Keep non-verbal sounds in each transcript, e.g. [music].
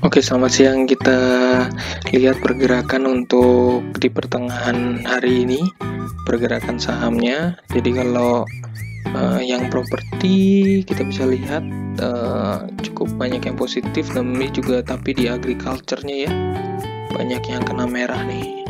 Oke, selamat siang. Kita lihat pergerakan untuk di pertengahan hari ini, pergerakan sahamnya. Jadi kalau uh, yang properti kita bisa lihat uh, cukup banyak yang positif, tapi juga tapi di agriculture-nya ya banyak yang kena merah nih.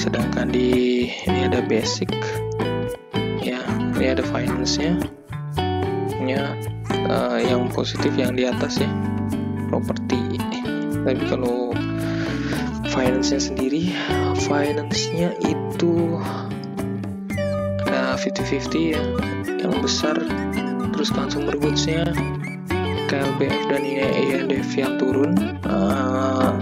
Sedangkan di ini ada basic, ya ini ada finance-nya, ya uh, yang positif yang di atas ya properti tapi kalau finance-nya sendiri finance-nya itu ada 50-50 ya yang besar. Terus consumer goods-nya KLBF dan IADF yang turun. Uh,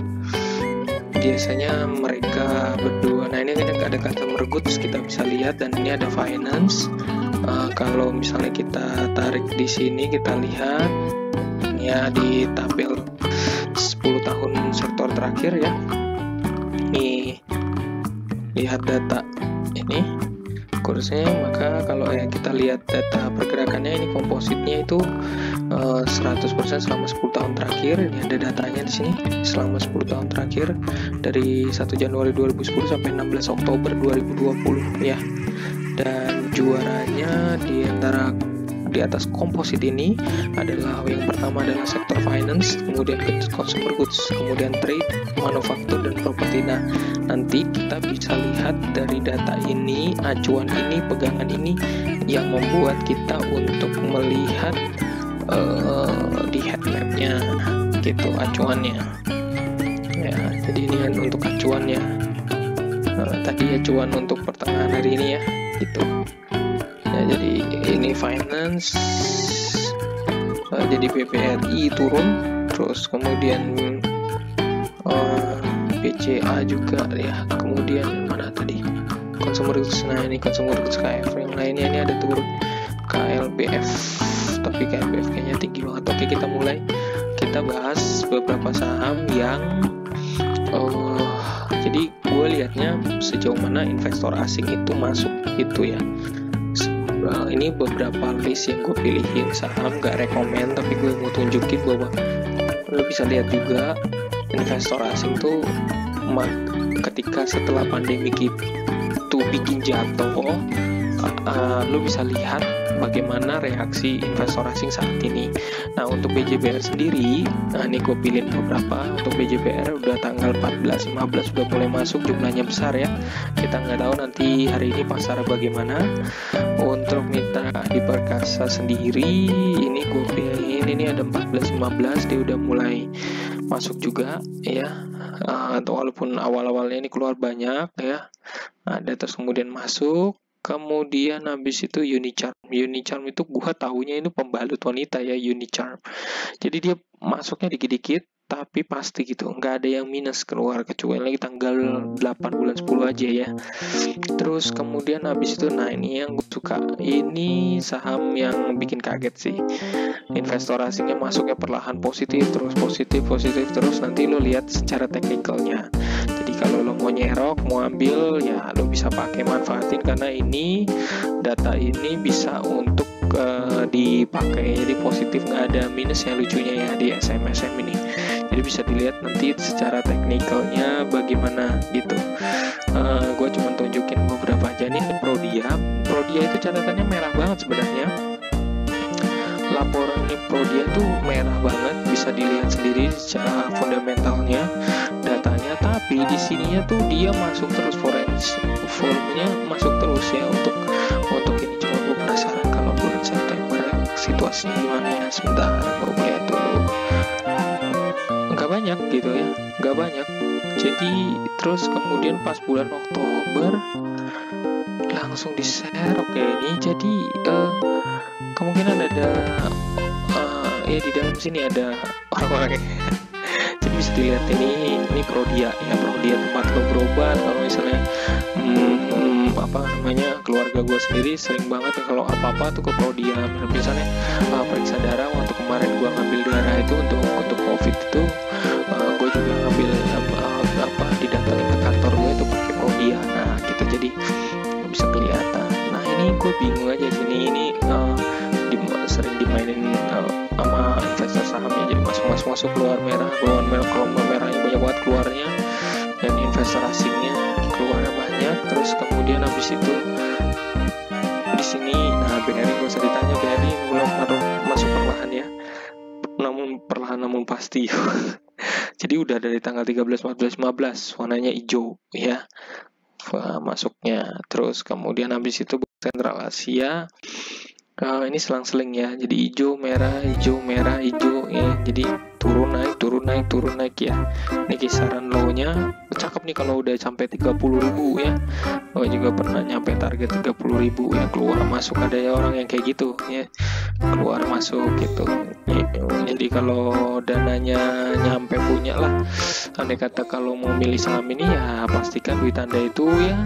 biasanya mereka berdua. Nah ini ada customer goods kita bisa lihat dan ini ada finance. Uh, kalau misalnya kita tarik di sini kita lihat ya di tabel 10 tahun sektor terakhir ya. Ini lihat data ini kursnya maka kalau ya kita lihat data pergerakannya ini kompositnya itu uh, eh, 100% selama 10 tahun terakhir. Ini ada datanya di sini selama 10 tahun terakhir dari 1 Januari 2010 sampai 16 Oktober 2020 ya. Dan juaranya di antara di atas komposit ini adalah yang pertama adalah sektor finance, kemudian consumer goods, kemudian trade, manufaktur dan properti. Nah, nanti kita bisa lihat dari data ini, acuan ini, pegangan ini yang membuat kita untuk melihat uh, di headmapnya gitu acuannya. Ya, jadi ini untuk acuannya. Uh, tadi acuan untuk pertengahan hari ini ya, gitu jadi ini finance uh, jadi BPRI turun. Terus kemudian uh, eh, BCA juga ya. Kemudian mana tadi? Consumer goods. Nah ini consumer goods KF yang lainnya. Ini ada turun. KLBF tapi KLBF kayaknya tinggi banget. Oke kita mulai. Kita bahas beberapa saham yang uh, jadi gue lihatnya sejauh mana investor asing itu masuk itu ya uh, ini beberapa list yang gue pilihin saham gak rekomend tapi gue mau tunjukin bahwa lo bisa lihat juga investor asing tuh ketika setelah pandemi itu bikin jatuh uh, lo bisa lihat bagaimana reaksi investor asing saat ini. Nah untuk BJBR sendiri, nah ini gue pilih beberapa. Untuk BJBR udah tanggal 14, 15 udah mulai masuk jumlahnya besar ya. Kita nggak tahu nanti hari ini pasar bagaimana. Untuk mitra di Perkasa sendiri, ini gue pilih ini ada 14, 15 dia udah mulai masuk juga ya. Uh, atau walaupun awal-awalnya ini keluar banyak ya ada terus kemudian masuk kemudian habis itu Unicharm. Unicharm itu gua tahunya ini pembalut wanita ya Unicharm. Jadi dia masuknya dikit-dikit tapi pasti gitu. Nggak ada yang minus keluar kecuali lagi tanggal 8 bulan 10 aja ya. Terus kemudian habis itu nah ini yang gue suka. Ini saham yang bikin kaget sih. Investor asingnya masuknya perlahan positif terus positif positif terus nanti lo lihat secara teknikalnya kalau lo mau nyerok mau ambil ya lo bisa pakai manfaatin. Karena ini data ini bisa untuk uh, dipakai. Jadi positif nggak ada minus yang lucunya ya di SMSM ini. Jadi bisa dilihat nanti secara teknikalnya bagaimana gitu. Uh, eh, gue cuma tunjukin beberapa aja nih. Prodia Prodia itu catatannya merah banget sebenarnya laporan Prodia tuh merah banget bisa dilihat sendiri secara fundamentalnya datanya. Tapi di sininya tuh dia masuk terus forensik volumenya masuk terus ya untuk untuk ini. Cuma gue penasaran kalau bulan September situasinya gimana ya sebentar gue lihat dulu. Banyak gitu ya nggak banyak. Jadi terus kemudian pas bulan Oktober langsung di share oke ini jadi uh, kemungkinan ada uh, ya di dalam sini ada orang-orang [laughs] jadi bisa dilihat ini ini prodia ya prodia tempat lo berobat. Kalau misalnya hmm, apa namanya keluarga gue sendiri sering banget kalau apa-apa tuh ke prodia. Misalnya uh, periksa darah waktu kemarin gue ngambil darah itu untuk untuk covid itu uh, gue juga ngambil uh, apa didatengin ke kantor gue itu pakai Prodia. Nah gitu jadi bisa kelihatan. Nah ini gue bingung aja ini sama investor sahamnya. Jadi masuk masuk masuk keluar merah keluar merah keluar merahnya banyak banget keluarnya dan investor asingnya keluar banyak. Terus kemudian habis itu di sini nah BRI gak usah ditanya BRI belum masuk perlahan ya. Namun perlahan namun pasti. [laughs] Jadi udah dari tanggal 13 14 15 warnanya hijau ya masuknya. Terus kemudian habis itu Sentral Asia uh, ini selang-seling ya. Jadi hijau merah hijau merah hijau ya jadi turun naik turun naik turun naik ya. Ini kisaran low nya cakep nih kalau udah sampai 30 ribu ya. Gue juga pernah nyampe target 30 ribu ya keluar masuk. Ada ya orang yang kayak gitu ya keluar masuk gitu. Jadi kalau dananya nyampe punya lah andai kata kalau mau milih saham ini ya pastikan duit anda itu ya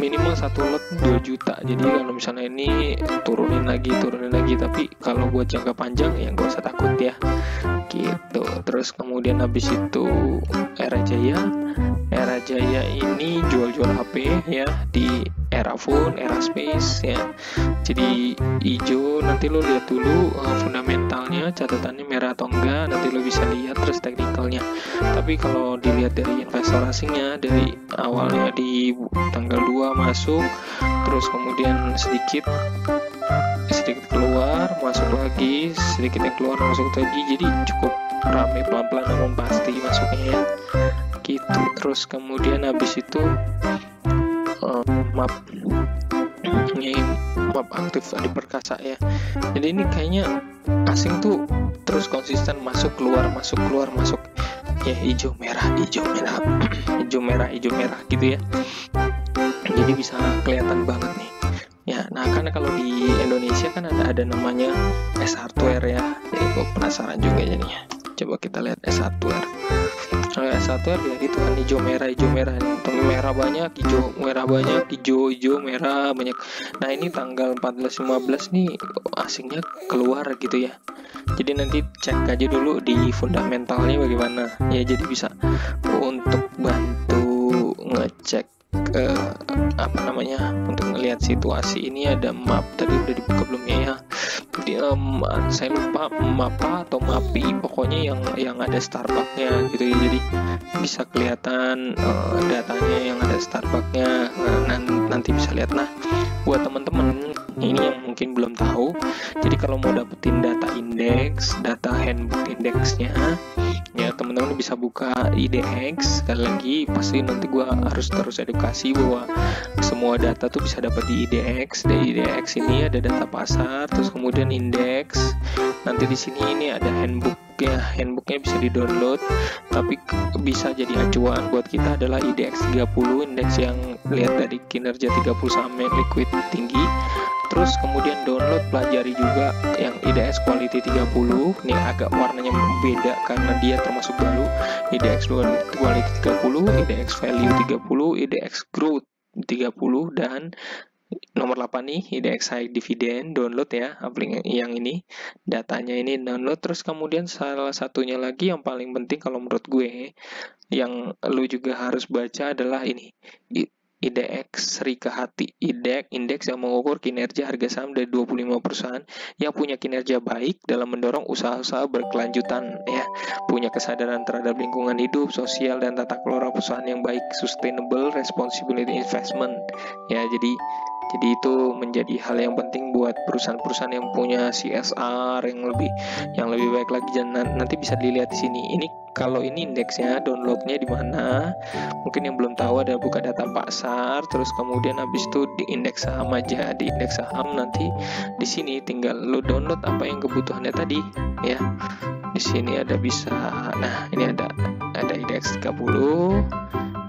minimal satu lot 2 juta. Jadi kalau misalnya ini turunin lagi turunin lagi. Tapi kalau buat jangka panjang ya gak usah takut ya. Gitu. Terus kemudian habis itu era jaya era jaya ini jual-jual HP ya di era phone era space ya. Jadi hijau nanti lo lihat dulu uh, fundamentalnya catatannya merah atau enggak nanti lo bisa lihat terus teknikalnya. Tapi kalau dilihat dari investor asingnya dari awalnya di tanggal 2 masuk terus kemudian sedikit sedikit keluar masuk lagi sedikit yang keluar masuk lagi jadi cukup rame pelan-pelan namun pasti masuknya ya gitu. Terus kemudian habis itu uh, map ini map aktif di perkasa ya. Jadi ini kayaknya asing tuh terus konsisten masuk keluar masuk keluar masuk ya hijau merah hijau merah [clears throat] hijau merah hijau merah gitu ya. Jadi bisa kelihatan banget nih. Ya nah karena kalau di Indonesia kan ada ada namanya S hardware ya. Jadi gue penasaran juga jadinya. Coba kita lihat S hardware kalau S hardware ya gitu kan hijau merah hijau merah nih. Merah banyak hijau merah banyak hijau hijau merah banyak. Nah ini tanggal 14 15 nih asingnya keluar gitu ya. Jadi nanti cek aja dulu di fundamentalnya bagaimana. Ya jadi bisa untuk bantu ngecek uh, apa namanya untuk melihat situasi ini ada map tadi udah dibuka belum ya di, um, saya lupa mapa atau mapi pokoknya yang yang ada Starbucksnya gitu ya. Jadi bisa kelihatan uh, datanya yang ada Starbucksnya. Nah, nanti bisa lihat. Nah buat teman-teman ini yang mungkin belum tahu jadi kalau mau dapetin data indeks data handbook indeksnya teman-teman bisa buka IDX sekali lagi pasti nanti gue harus terus edukasi bahwa semua data tuh bisa dapat di IDX di IDX ini ada data pasar terus kemudian indeks. Nanti di sini ini ada handbook ya handbooknya bisa di download tapi bisa jadi acuan. Buat kita adalah IDX 30 indeks yang lihat dari kinerja 30 sampai liquid tinggi. Terus kemudian download pelajari juga yang IDX quality 30 ini agak warnanya beda karena dia termasuk baru. IDX quality 30 IDX value 30 IDX growth 30 dan nomor 8 nih IDX high dividend download ya aplikasi yang ini. Datanya ini download terus kemudian salah satunya lagi yang paling penting kalau menurut gue yang lu juga harus baca adalah ini. IDX Sri Hati. IDX indeks yang mengukur kinerja harga saham dari 25 perusahaan yang punya kinerja baik dalam mendorong usaha-usaha berkelanjutan ya. Punya kesadaran terhadap lingkungan hidup sosial dan tata kelola perusahaan yang baik sustainable responsibility investment ya. Jadi jadi itu menjadi hal yang penting buat perusahaan-perusahaan yang punya CSR yang lebih yang lebih baik lagi dan nanti bisa dilihat di sini. Ini kalau ini indeksnya downloadnya di mana? Mungkin yang belum tahu ada buka data pasar, terus kemudian habis itu di indeks saham aja di indeks saham nanti di sini tinggal lo download apa yang kebutuhannya tadi ya. Di sini ada bisa nah ini ada ada indeks 30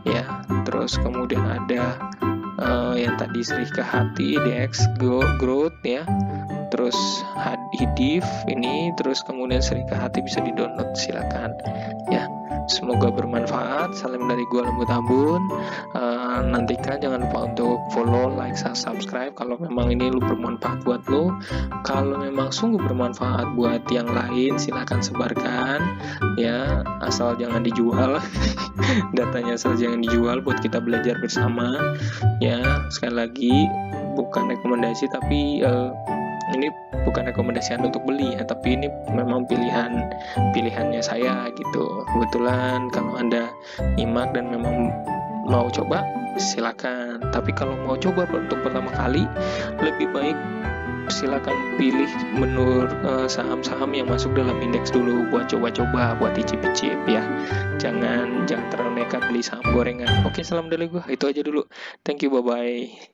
ya terus kemudian ada uh, yang tadi Sri Hati DX Growth ya. Terus Hidif ini terus kemudian Sri Hati bisa di download silakan. Ya semoga bermanfaat. Salam dari gua lembut abun uh, nantikan jangan lupa untuk follow like subscribe kalau memang ini lu bermanfaat buat lo kalau memang sungguh bermanfaat buat yang lain silahkan sebarkan. Ya asal jangan dijual. [laughs] Datanya asal jangan dijual buat kita belajar bersama. Ya sekali lagi bukan rekomendasi tapi uh, ini bukan rekomendasi untuk beli ya tapi ini memang pilihan pilihannya saya gitu. Kebetulan kalau anda nyimak dan memang mau coba silakan. Tapi kalau mau coba untuk pertama kali lebih baik silakan pilih menu uh, saham-saham yang masuk dalam indeks dulu buat coba-coba buat icip-icip ya. Jangan jangan terlalu nekat beli saham gorengan. Oke salam dari gue itu aja dulu. Thank you bye bye